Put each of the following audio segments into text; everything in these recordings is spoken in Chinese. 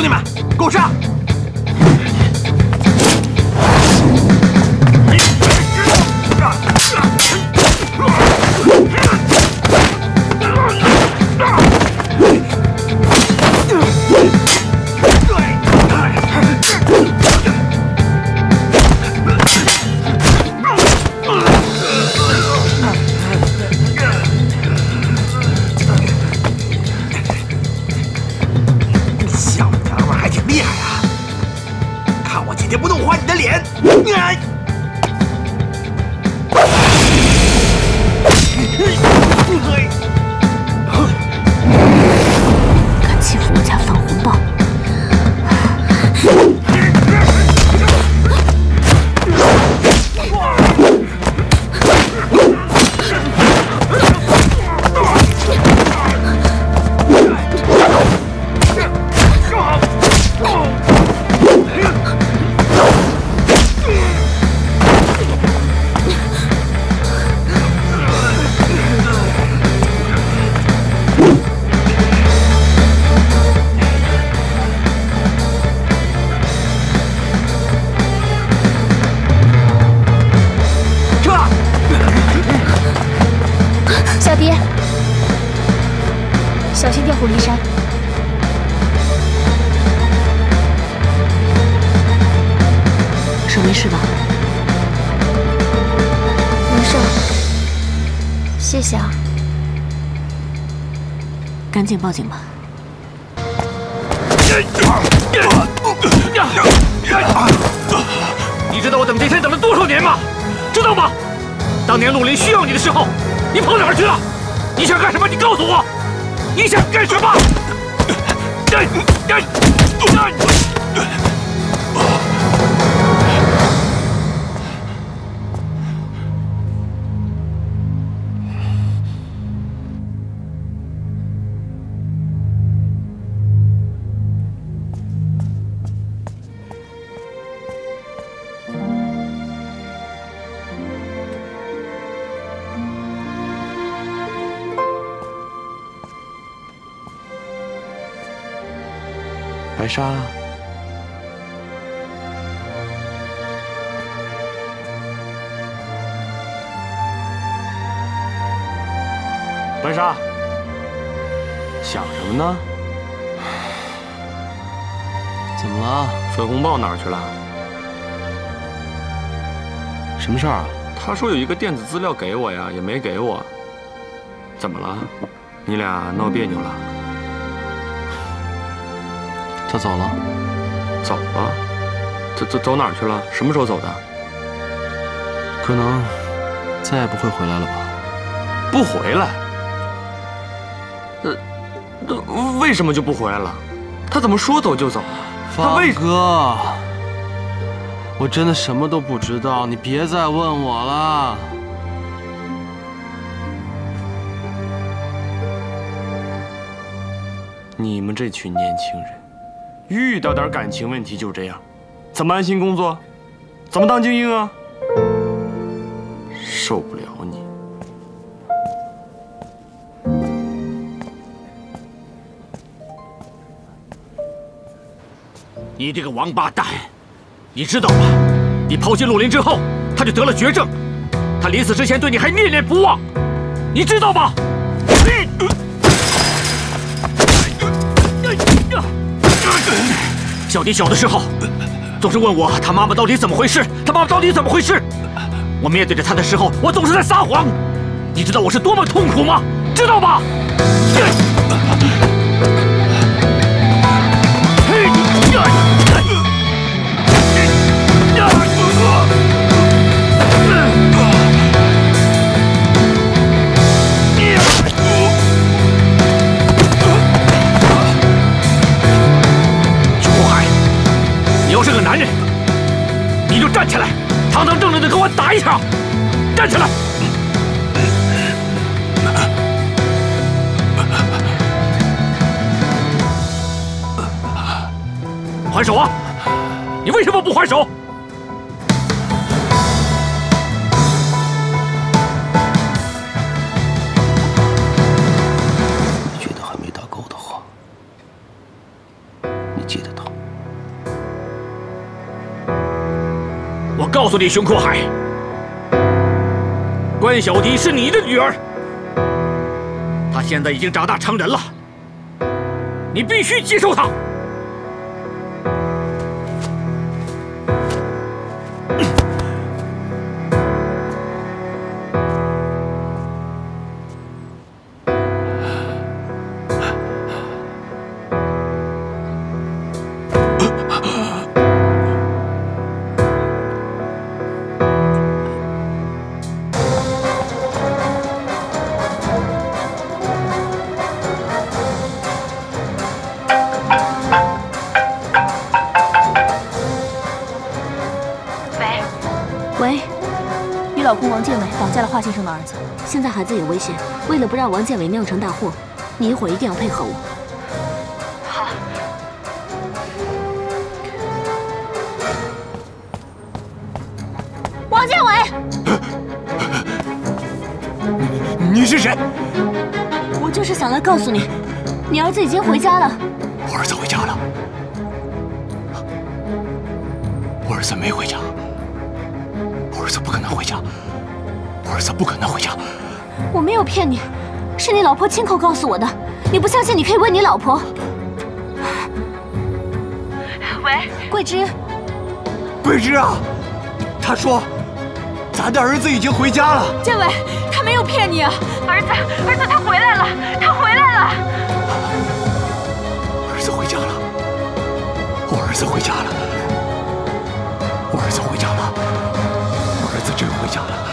兄弟们，给我上！小心调虎离山。手没事吧？没事，谢谢啊。赶紧报警吧。你知道我等这天等了多少年吗？知道吗？当年陆林需要你的时候，你跑哪儿去了？你想干什么？你告诉我，你想干什么？白纱，白纱，想什么呢？怎么了？粉红豹哪儿去了？什么事儿啊？他说有一个电子资料给我呀，也没给我。怎么了？你俩闹别扭了？他走了，走了？走走走哪儿去了？什么时候走的？可能再也不会回来了吧？不回来？呃，为什么就不回来了？他怎么说走就走？他为方哥，我真的什么都不知道，你别再问我了。你们这群年轻人，遇到点感情问题就这样，怎么安心工作？怎么当精英啊？受不了你！你这个王八蛋，你知道吗？你抛弃陆林之后，他就得了绝症，他临死之前对你还念念不忘，你知道吗？小迪小的时候，总是问我他妈妈到底怎么回事，他妈妈到底怎么回事。我面对着他的时候，我总是在撒谎。你知道我是多么痛苦吗？知道吗？站起来，堂堂正正的跟我打一场，站起来！还手啊！你为什么不还手？诉你，熊阔海，关小迪是你的女儿，她现在已经长大成人了，你必须接受她。现在孩子有危险。为了不让王建伟酿成大祸，你一会儿一定要配合我。好。王建伟，你是谁？我就是想来告诉你，你儿子已经回家了。我儿子回家了。我儿子没回家。我儿子不可能回家。我儿子不可能回家。我没有骗你，是你老婆亲口告诉我的。你不相信，你可以问你老婆。喂，桂枝。桂枝啊，他说，咱的儿子已经回家了。建伟，他没有骗你啊！儿子，儿子，他回来了，他回来了。儿子回家了。我儿子回家了。我儿子回家了。我儿子真回家了。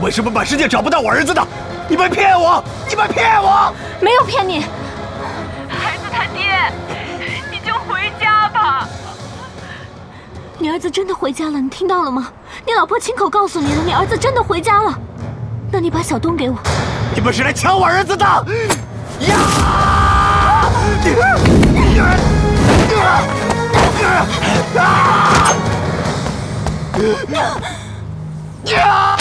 为什么满世界找不到我儿子的？你们骗我！你们骗我！没有骗你。孩子他爹，你就回家吧。你儿子真的回家了，你听到了吗？你老婆亲口告诉你的，你儿子真的回家了。那你把小东给我。你们是来抢我儿子的！呀！呀！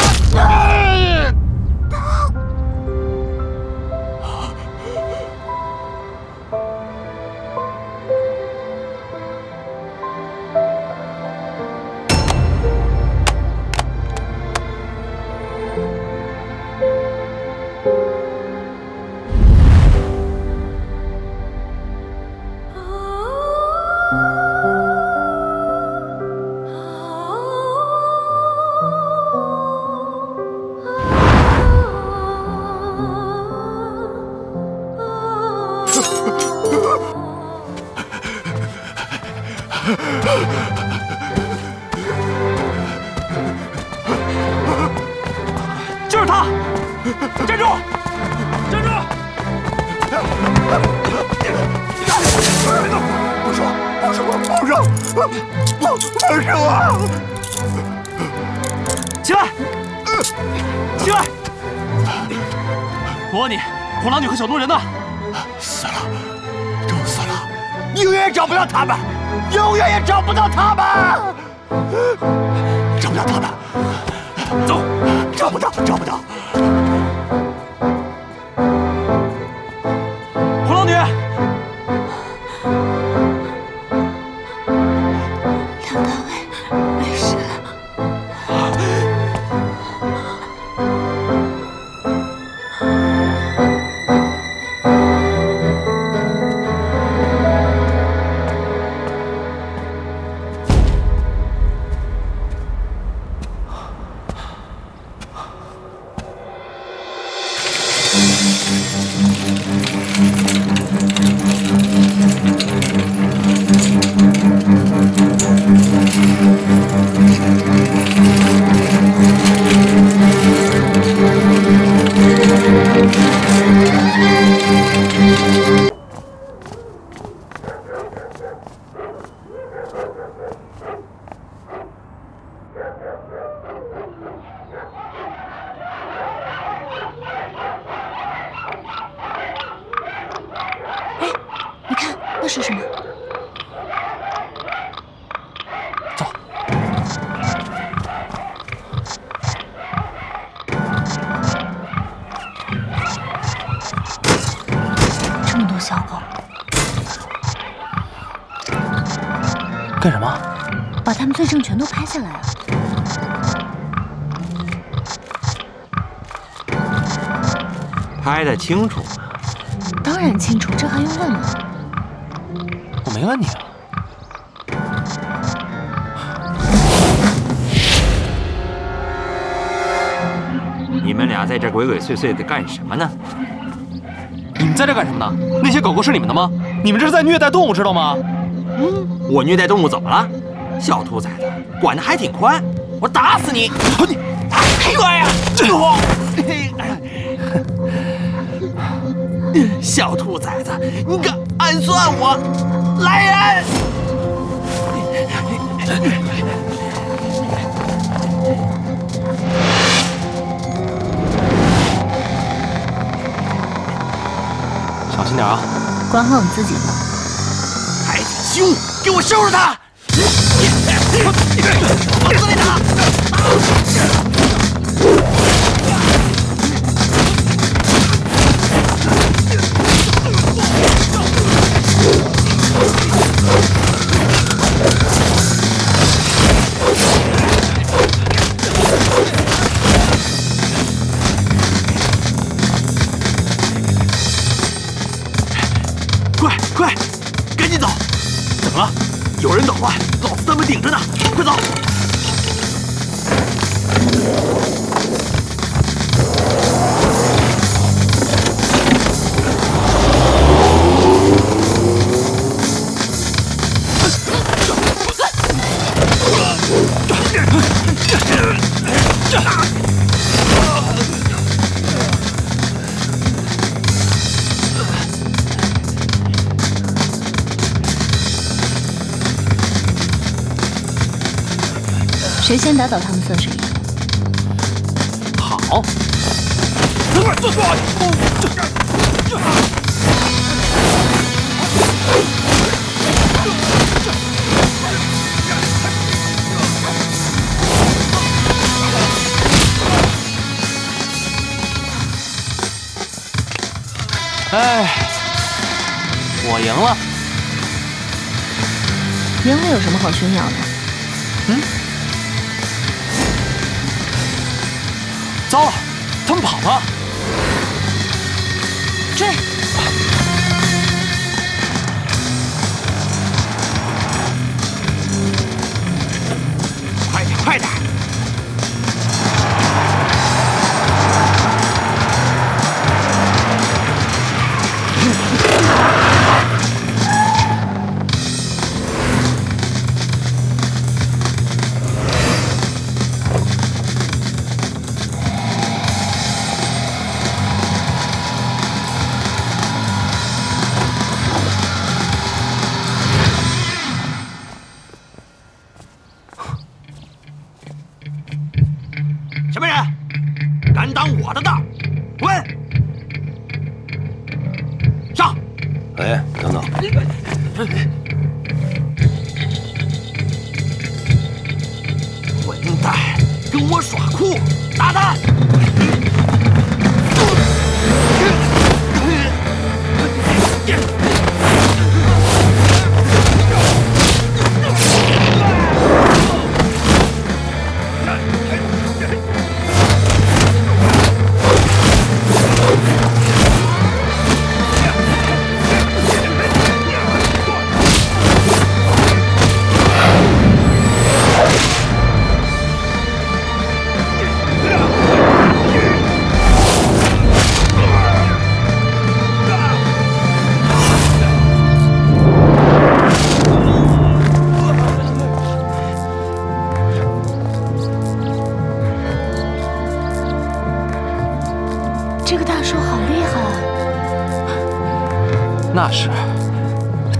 清楚吗？当然清楚，这还用问吗？我没问你啊。你们俩在这鬼鬼祟祟的干什么呢？你们在这干什么呢？那些狗狗是你们的吗？你们这是在虐待动物，知道吗？嗯我虐待动物怎么了？小兔崽子，管的还挺宽，我打死你！你，哎呀，真小兔崽子，你敢暗算我？来人！小心点啊！管好你自己吧。还挺凶，给我收拾他！往死里打！先打倒他们算谁赢。好，哎，我赢了。赢了有什么好炫耀的？糟了，他们跑了！追！快点，快点！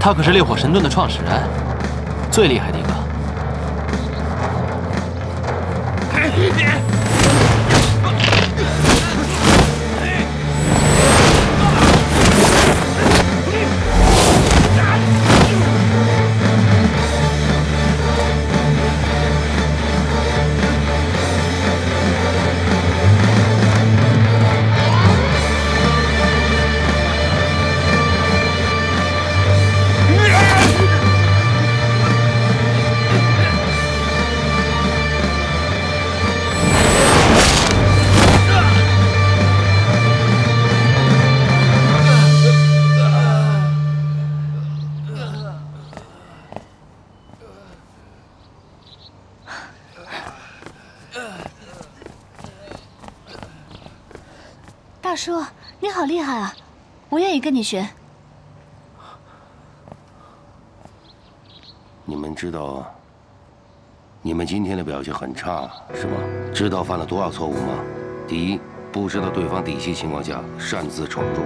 他可是烈火神盾的创始人，最厉害的我愿意跟你学。你们知道，你们今天的表现很差，是吗？知道犯了多少错误吗？第一，不知道对方底细情况下擅自闯入，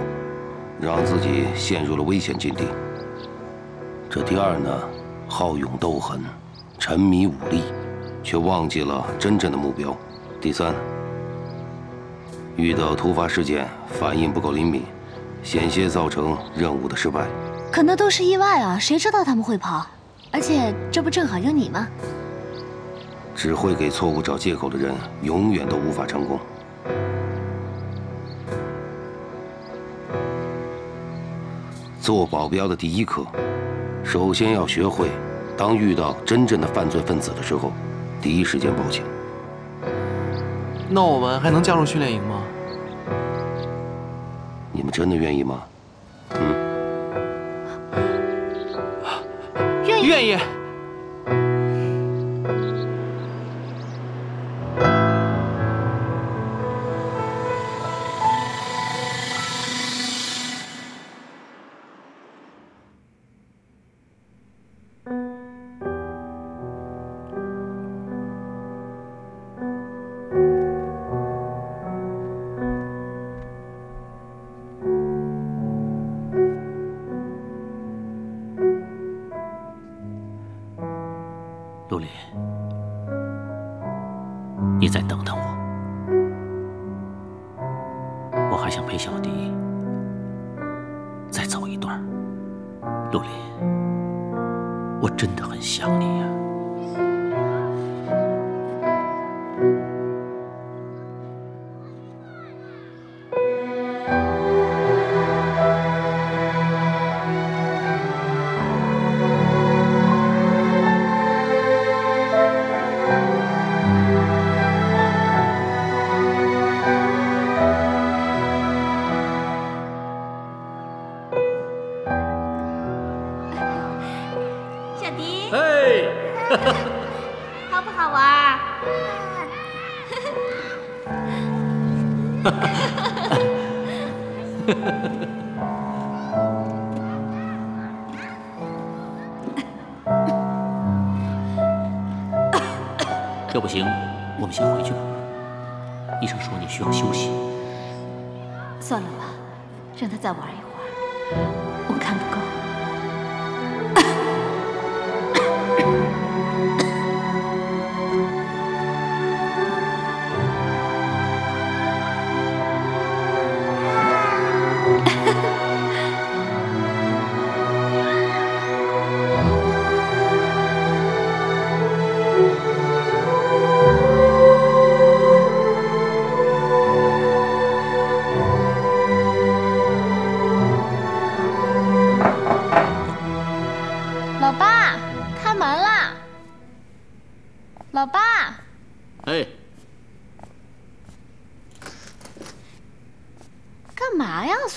让自己陷入了危险境地。这第二呢，好勇斗狠，沉迷武力，却忘记了真正的目标。第三，遇到突发事件反应不够灵敏，险些造成任务的失败。可那都是意外啊，谁知道他们会跑？而且这不正好有你吗？只会给错误找借口的人，永远都无法成功。做保镖的第一课，首先要学会，当遇到真正的犯罪分子的时候，第一时间报警。那我们还能加入训练营吗？你们真的愿意吗？嗯。愿意。陆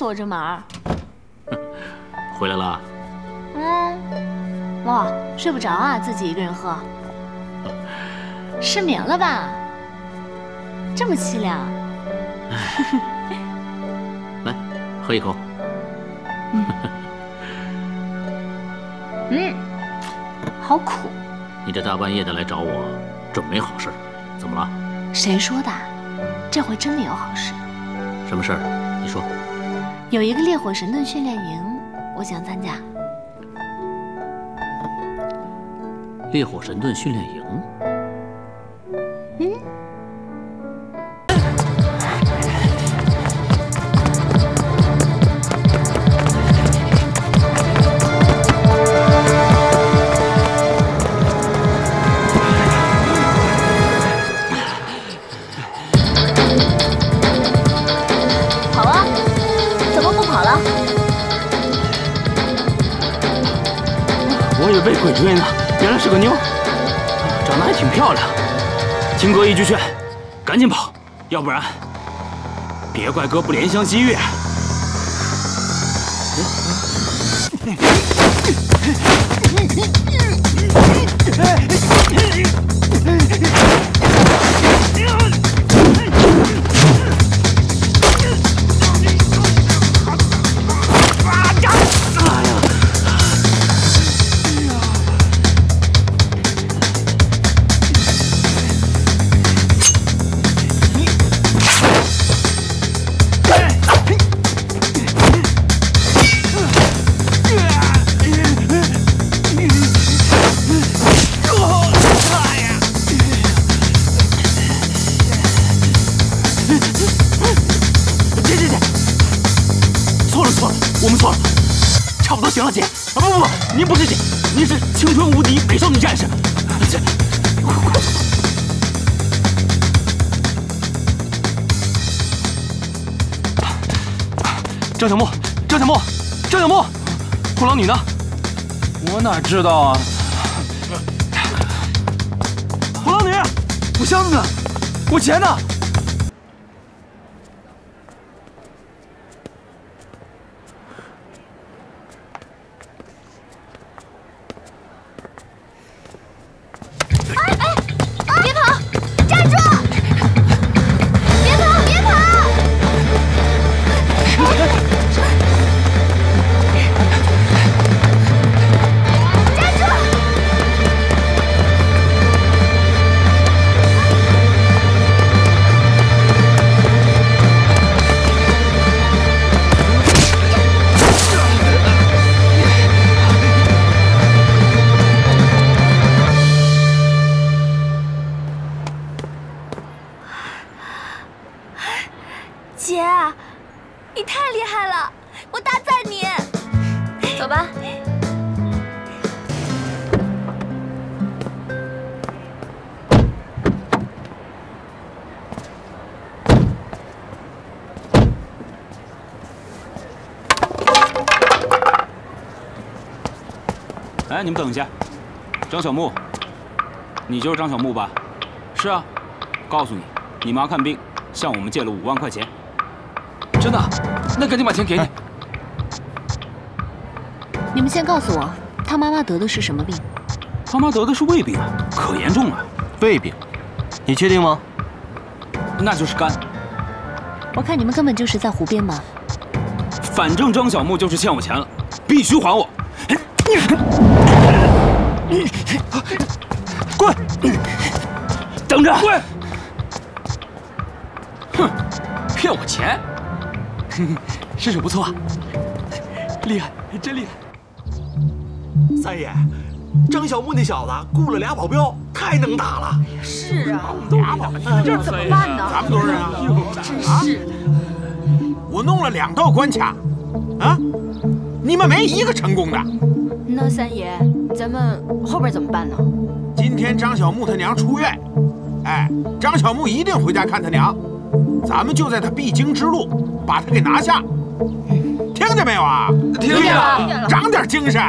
锁着门儿。回来了。嗯，哇，睡不着啊？自己一个人喝，失眠了吧？这么凄凉。来，喝一口。嗯，好苦。你这大半夜的来找我，准没好事。怎么了？谁说的？这回真的有好事。什么事儿？你说。有一个烈火神盾训练营，我想参加。烈火神盾训练营。是个妞，长得还挺漂亮。听哥一句劝，赶紧跑，要不然别怪哥不怜香惜玉。张小木，张小木，张小木，虎狼女呢？我哪知道啊？虎狼女，我箱子呢？我钱呢？哎，你们等一下，张小木，你就是张小木吧？是啊，告诉你，你妈看病向我们借了五万块钱。真的？那赶紧把钱给你。你们先告诉我，他妈妈得的是什么病？他妈得的是胃病啊，可严重了。胃病，你确定吗？那就是肝。我看你们根本就是在胡编吧。反正张小木就是欠我钱了，必须还我。滚！等着！滚！哼，骗我钱，身手不错啊，厉害，真厉害。三爷，张小木那小子雇了俩保镖，太能打了。是啊，俩保镖，这怎么办呢？咱们多少人啊？真是的，我弄了两道关卡，啊，你们没一个成功的。那三爷，咱们后边怎么办呢？今天张小木他娘出院，哎，张小木一定回家看他娘，咱们就在他必经之路把他给拿下，听见没有啊？听见了。听见了长点精神。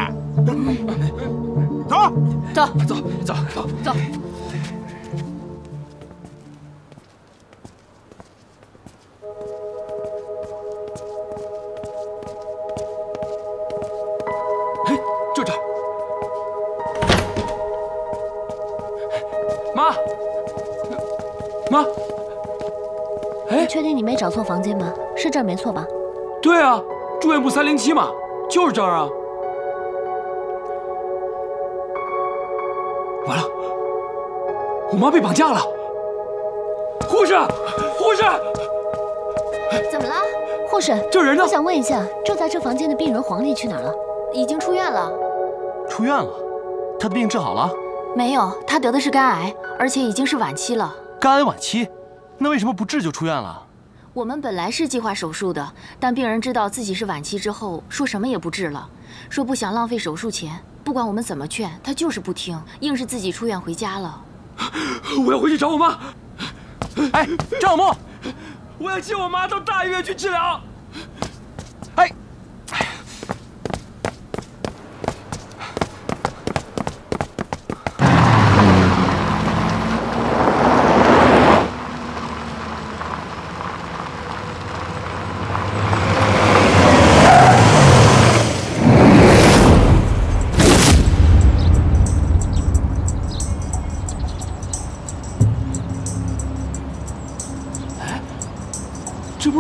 走，走走走走妈，哎你确定你没找错房间吗？是这儿没错吧？对啊，住院部三零七嘛，就是这儿啊。完了，我妈被绑架了。护士，护士，怎么了？护士，这人呢我想问一下，住在这房间的病人黄丽去哪儿了？已经出院了。出院了，她的病治好了，没有，她得的是肝癌，而且已经是晚期了。肝癌晚期，那为什么不治就出院了？我们本来是计划手术的，但病人知道自己是晚期之后，说什么也不治了，说不想浪费手术钱。不管我们怎么劝，他就是不听，硬是自己出院回家了。我要回去找我妈。哎，张小木，我要接我妈到大医院去治疗。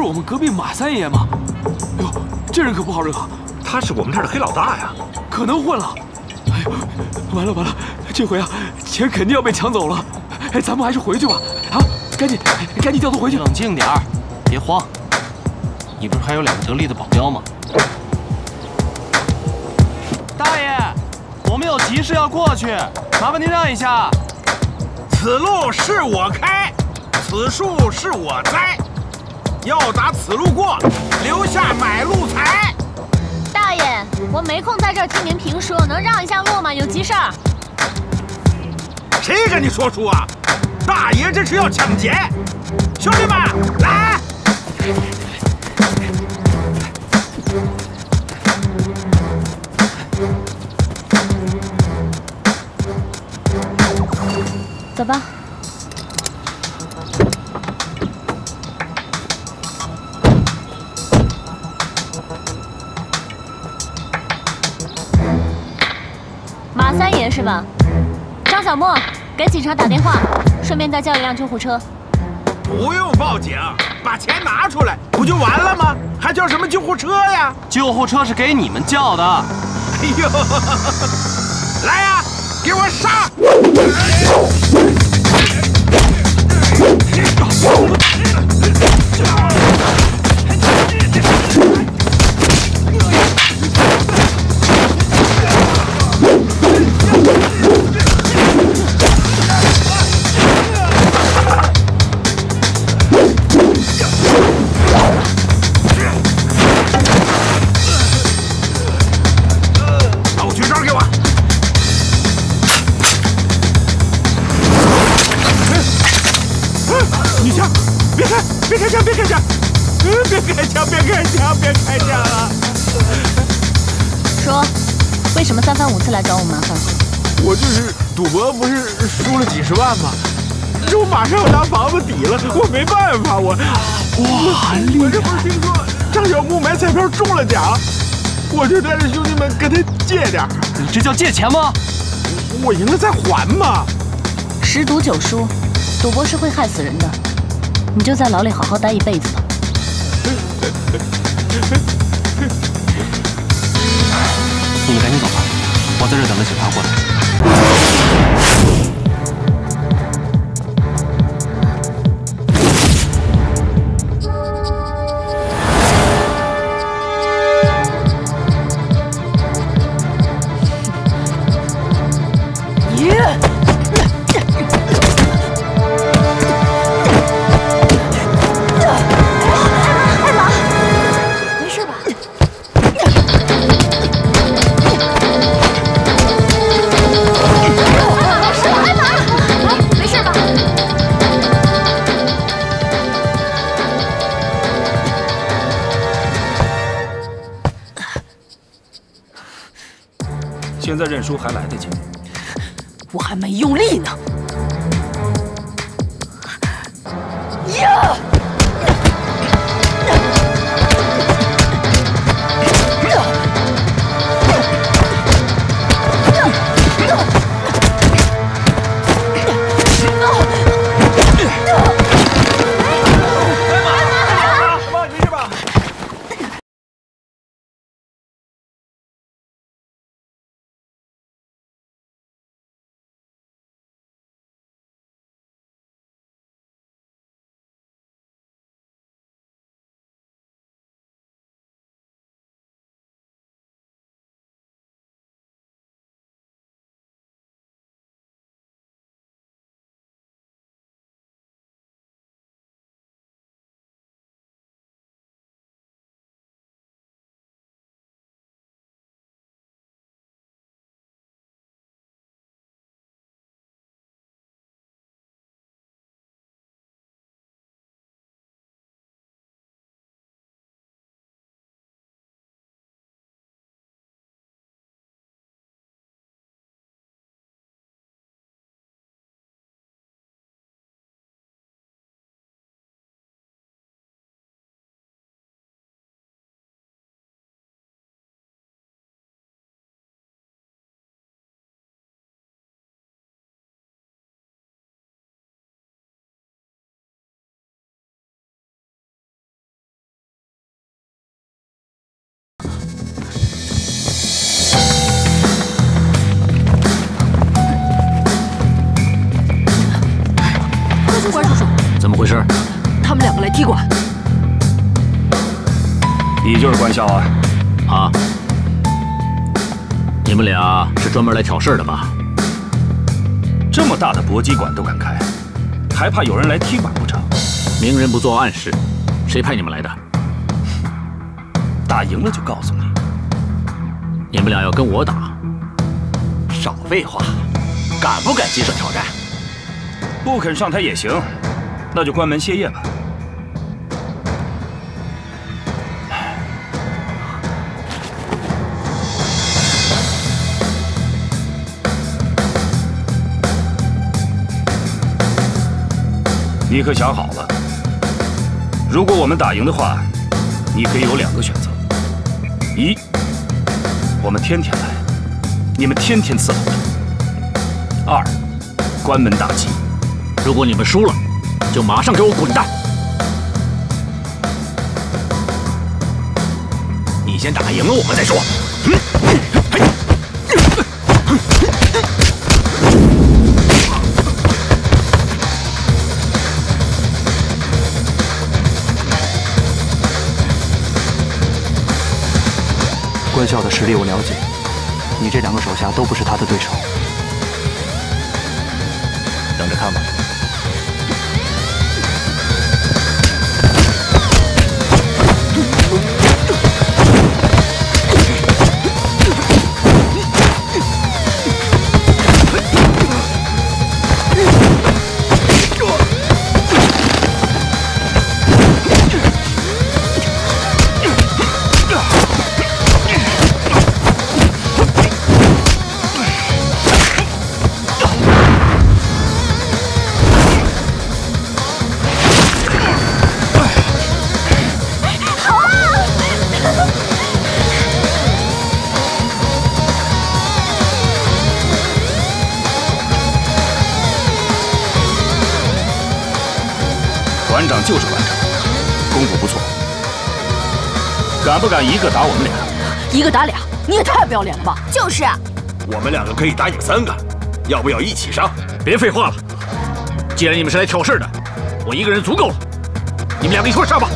我们隔壁马三爷吗？哎呦，这人可不好惹，他是我们这儿的黑老大呀。可能混了。哎呦，完了完了，这回啊，钱肯定要被抢走了。哎，咱们还是回去吧。啊，赶紧赶紧掉头回去。冷静点儿，别慌。你不是还有两个得力的保镖吗？大爷，我们有急事要过去，麻烦您让一下。此路是我开，此树是我栽，要打此路过，留下买路财。大爷，我没空在这儿听您评书，能让一下路吗？有急事儿。谁跟你说书啊？大爷这是要抢劫！兄弟们，来！走吧。是吧？张小莫，给警察打电话，顺便再叫一辆救护车。不用报警，把钱拿出来不就完了吗？还叫什么救护车呀？救护车是给你们叫的。哎呦，来呀，给我上！把赌博，不是输了几十万吗？这我马上要拿房子抵了，我没办法，我哇，我这不是听说张小木买彩票中了奖，我就带着兄弟们跟他借点儿。你这叫借钱吗？我赢了再还嘛。十赌九输，赌博是会害死人的。你就在牢里好好待一辈子吧。你们赶紧走吧，我在这等着警察过来。你就是关笑啊？啊？你们俩是专门来挑事的吧？这么大的搏击馆都敢开，还怕有人来踢馆不成？明人不做暗事，谁派你们来的？打赢了就告诉你。你们俩要跟我打，少废话，敢不敢接受挑战？不肯上台也行，那就关门歇业吧。你可想好了？如果我们打赢的话，你可以有两个选择：一，我们天天来，你们天天伺候着；二，关门大吉。如果你们输了，就马上给我滚蛋！你先打赢了我们再说。关啸的实力我了解，你这两个手下都不是他的对手。等着看吧。不敢一个打我们俩？一个打俩，你也太不要脸了吧！就是，我们两个可以打你们三个，要不要一起上？别废话了，既然你们是来挑事的，我一个人足够了。你们两个一块上吧。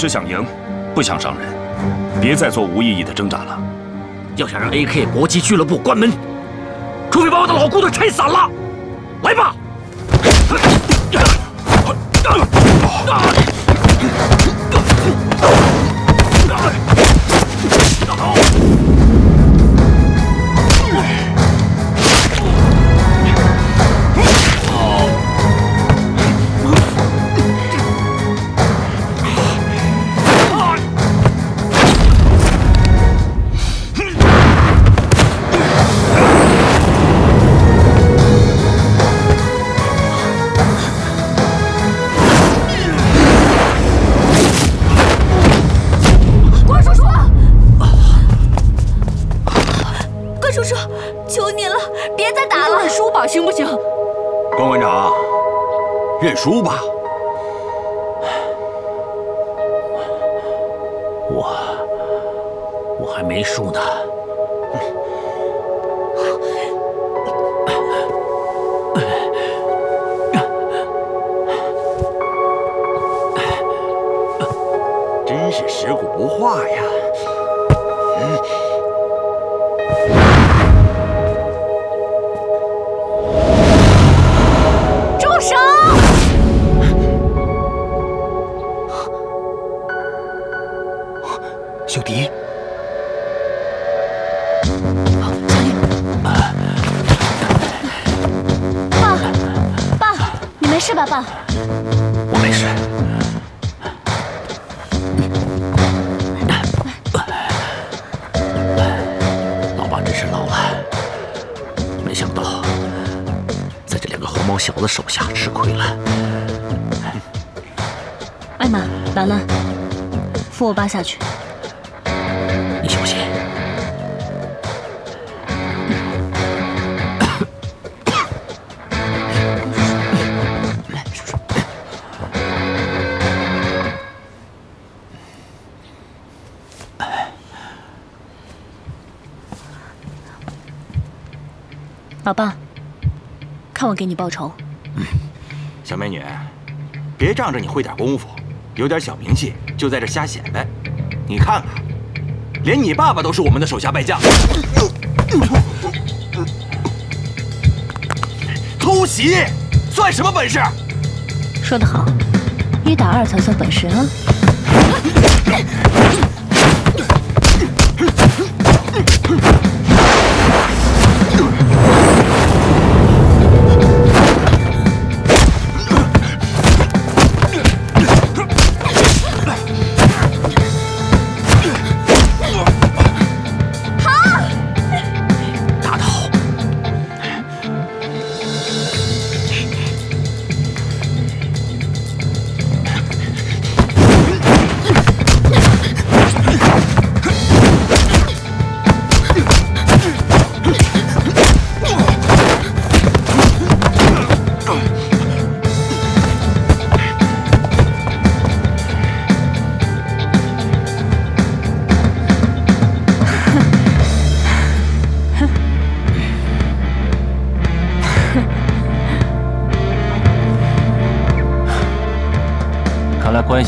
只想赢，不想伤人，别再做无意义的挣扎了。要想让 AK 搏击俱乐部关门，除非把我的老骨头拆散了。行不行？关馆长，认输吧。我我还没输呢。真是食古不化呀！吧，爸？我没事。老爸真是老了，没想到在这两个黄毛小子手下吃亏了。艾玛，兰兰，扶我爸下去。我给你报仇。小美女，别仗着你会点功夫，有点小名气，就在这瞎显摆。你看看，连你爸爸都是我们的手下败将。偷袭算什么本事？说得好，一打二才算本事啊！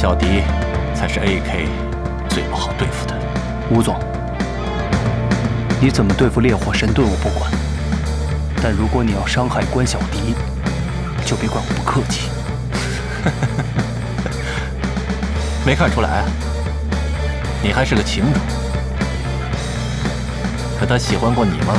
小迪才是 AK 最不好对付的。吴总，你怎么对付烈火神盾我不管，但如果你要伤害关小迪，就别怪我不客气。没看出来啊，你还是个情种。可他喜欢过你吗？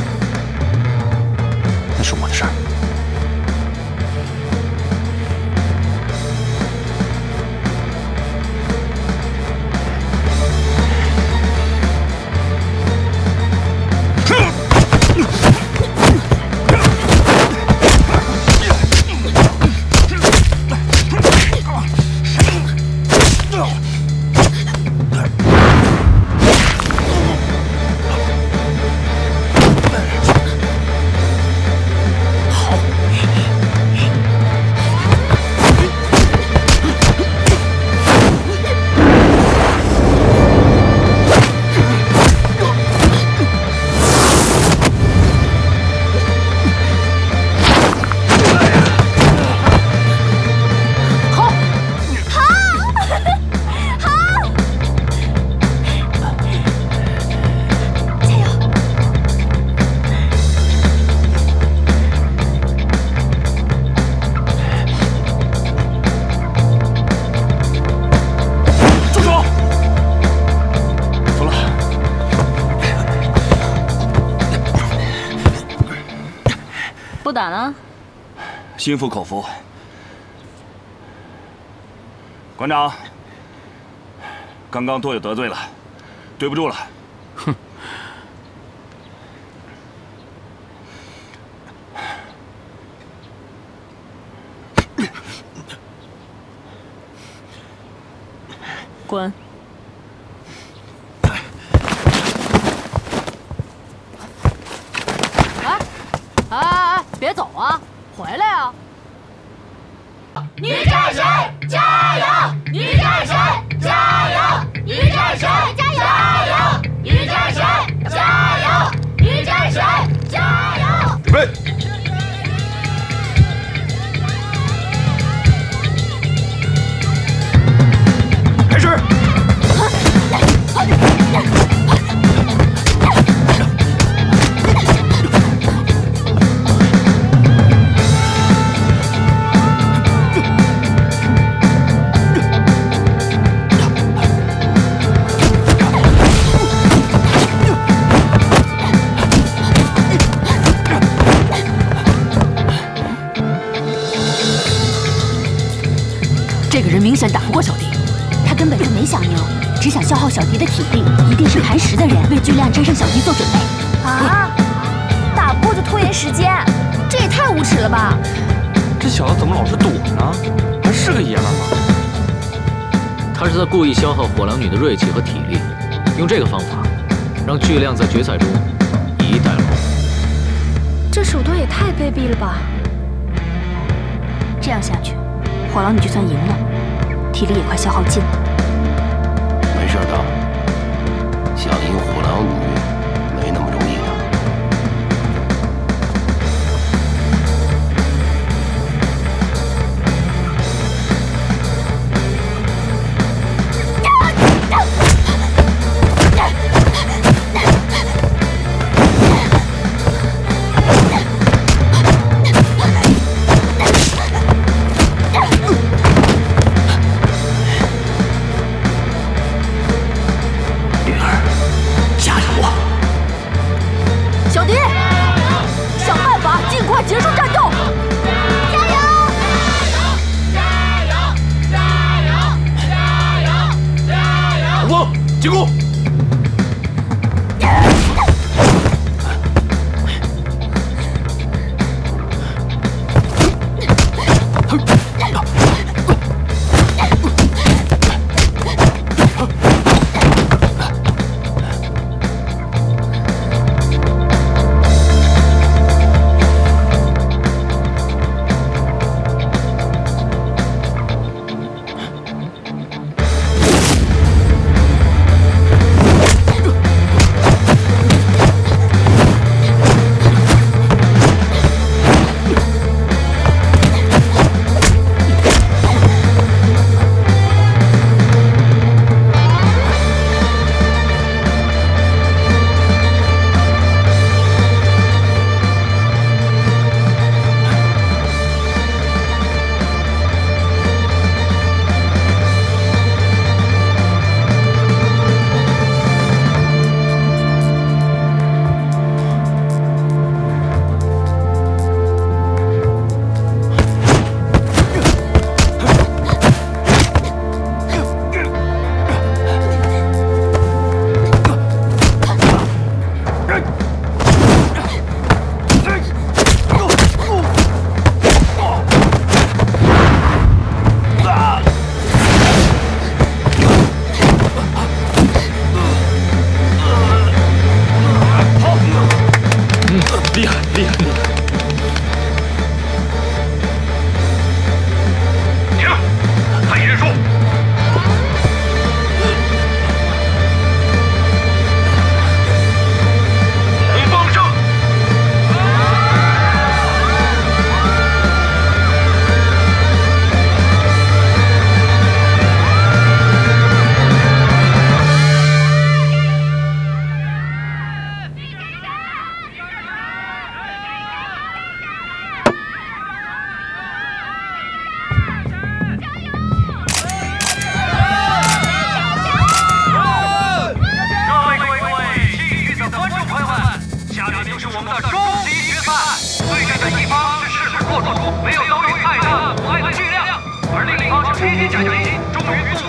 心服口服。馆长，刚刚多有得罪了，对不住了。消耗小迪的体力。一定是磐石的人为巨量战胜小迪做准备。啊！打不过就拖延时间，这也太无耻了吧！这小子怎么老是躲呢？还是个爷们吗？他是在故意消耗火狼女的锐气和体力，用这个方法让巨量在决赛中以逸待劳。这手段也太卑鄙了吧！这样下去，火狼女就算赢了，体力也快消耗尽了。没有遭遇太大阻碍的巨量，而另一方是飞机甲级，终于不。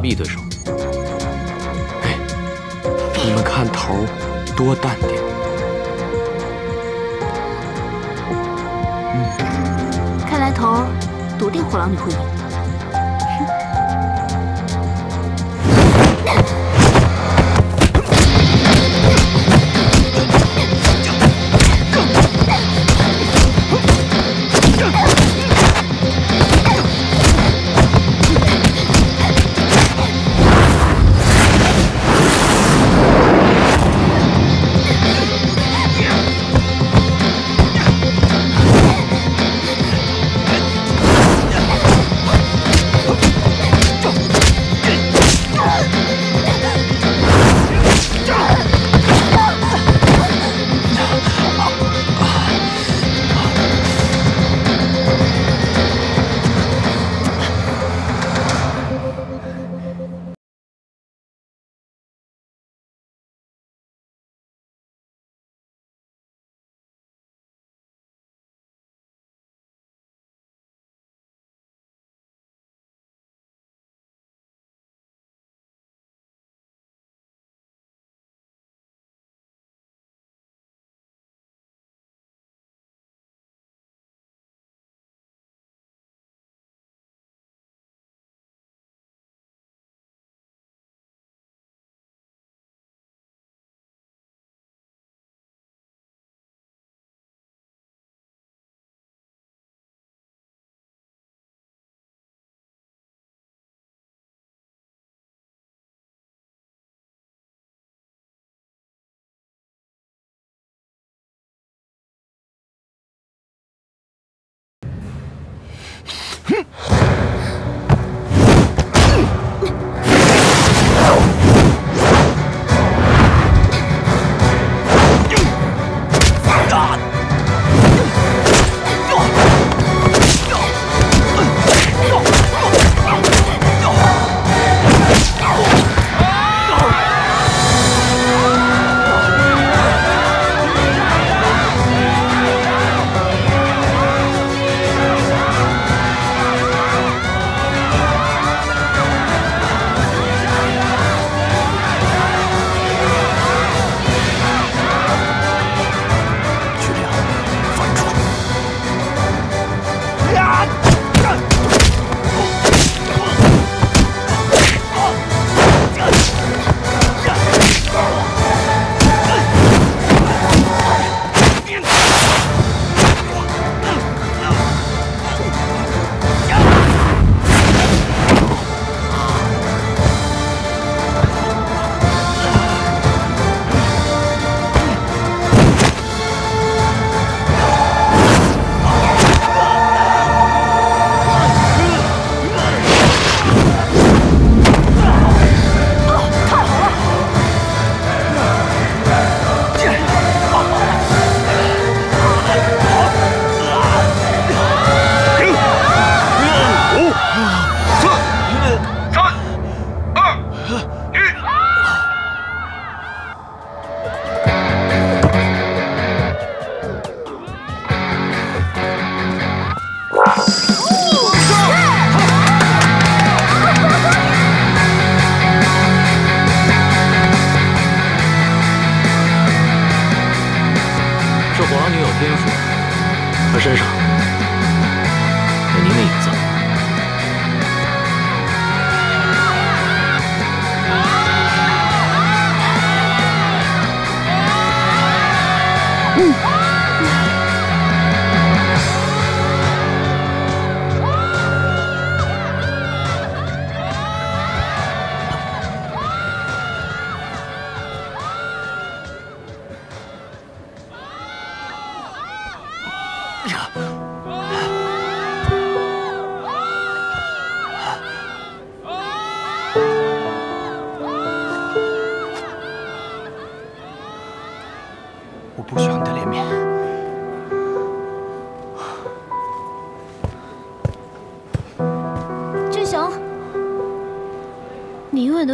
毙对手。哎，你们看头，多淡定。看来头笃定虎狼女会赢。炸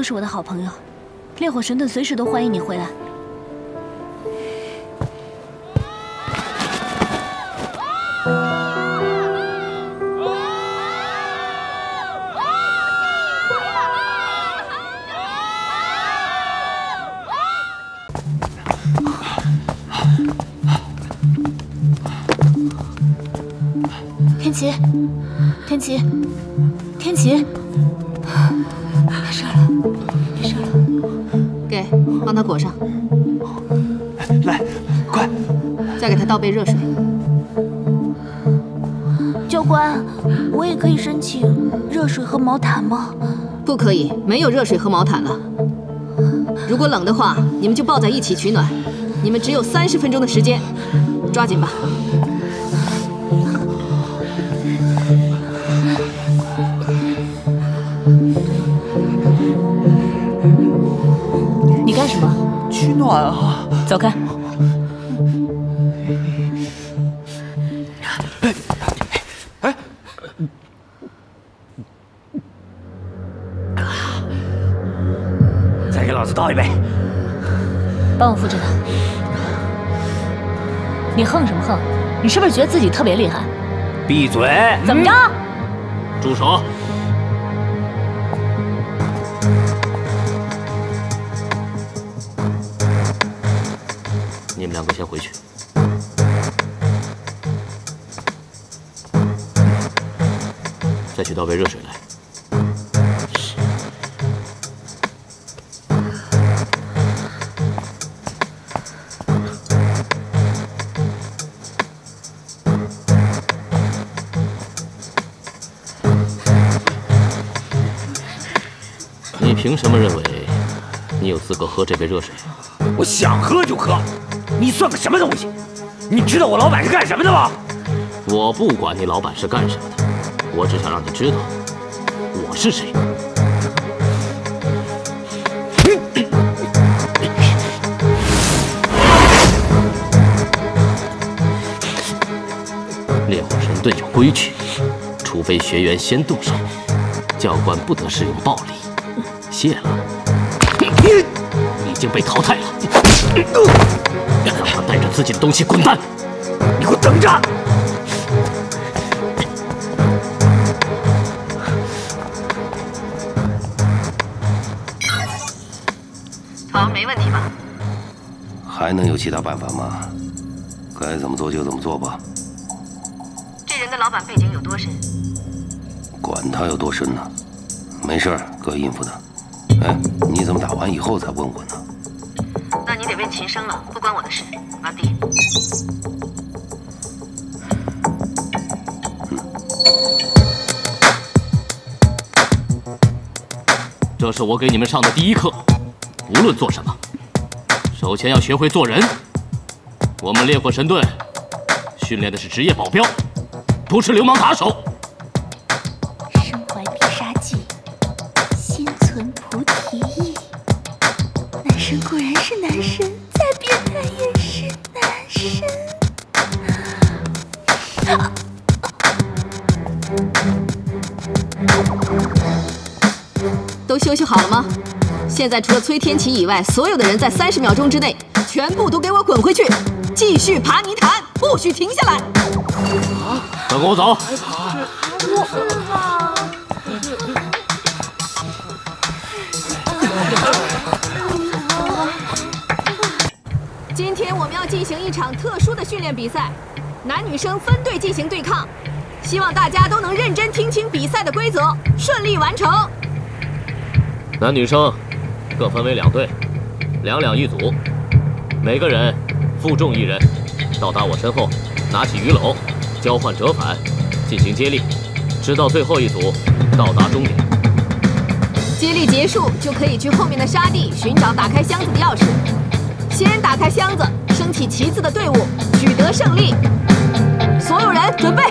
是我的好朋友烈火神盾随时都欢迎你回来。裹上。来，快！再给他倒杯热水。教官，我也可以申请热水和毛毯吗？不可以，没有热水和毛毯了。如果冷的话，你们就抱在一起取暖。你们只有三十分钟的时间，抓紧吧。暖啊！走开！再给老子倒一杯。帮我扶着他。你横什么横？你是不是觉得自己特别厉害？闭嘴！怎么着？住手！先回去。再去倒杯热水来。你凭什么认为你有资格喝这杯热水？我想喝就喝，你算个什么东西？你知道我老板是干什么的吗？我不管你老板是干什么的，我只想让你知道我是谁。烈火神盾有规矩，除非学员先动手，教官不得使用暴力。谢了，你已经被淘汰了。让他带着自己的东西滚蛋！你给我等着！好，没问题吧？还能有其他办法吗？该怎么做就怎么做吧。这人的老板背景有多深？管他有多深呢，没事儿，哥应付他。哎，你怎么打完以后才问我呢？那你得问秦升了，不关我的事。老弟，这是我给你们上的第一课，无论做什么，首先要学会做人。我们烈火神盾训练的是职业保镖，不是流氓打手。现在除了崔天琪以外，所有的人在三十秒钟之内全部都给我滚回去，继续爬泥潭，不许停下来。都跟我走。今天我们要进行一场特殊的训练比赛，男女生分队进行对抗，希望大家都能认真听清比赛的规则，顺利完成。男女生各分为两队，两两一组，每个人负重一人，到达我身后，拿起鱼篓，交换折返，进行接力，直到最后一组到达终点。接力结束就可以去后面的沙地寻找打开箱子的钥匙。先打开箱子，升起旗子的队伍取得胜利。所有人准备。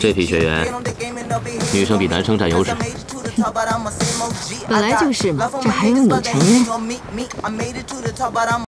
这批学员，女生比男生占优势。本来就是嘛，这还用你承认？